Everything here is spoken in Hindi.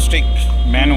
डिस्ट्रिक्ट मैनू